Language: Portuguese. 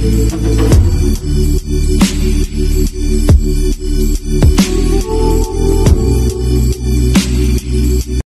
Música